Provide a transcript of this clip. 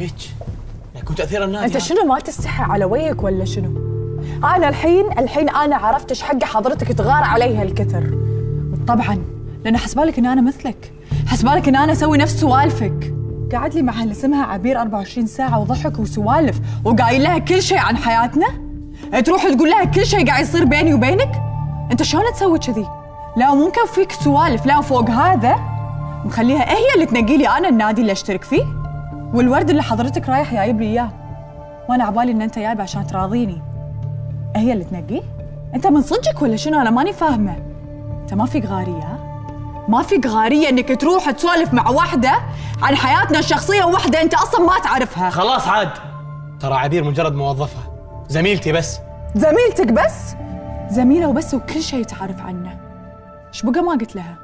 فيك؟ لكم تاثير النادي أنت شنو ما تستحي على وجهك ولا شنو؟ أنا الحين الحين أنا عرفت إيش حق حضرتك تغار علي هالكثر طبعا لأن حسبالك إن أنا مثلك. حسبالك إن أنا أسوي نفس سوالفك. قاعد لي مع اللي اسمها عبير 24 ساعة وضحك وسوالف وقايل لها كل شيء عن حياتنا. تروح تقول لها كل شيء قاعد يصير بيني وبينك؟ أنت شلون تسوي كذي؟ لا ممكن فيك سوالف لا وفوق هذا. مخليها هي اللي تنقي لي أنا النادي اللي أشترك فيه. والورد اللي حضرتك رايح جايب لي إياه. وأنا عبالي إن أنت جايب عشان تراضيني. هي اللي تنقيه أنت من صدقك ولا شنو؟ أنا ماني فاهمة. أنت ما فيك غارية؟ ما فيك غارية إنك تروح تسولف مع واحدة عن حياتنا الشخصية وواحده أنت أصلا ما تعرفها. خلاص عاد. ترى عبير مجرد موظفة. زميلتي بس. زميلتك بس؟ زميلة وبس وكل شيء تعرف عنه. إيش بقى ما قلت لها؟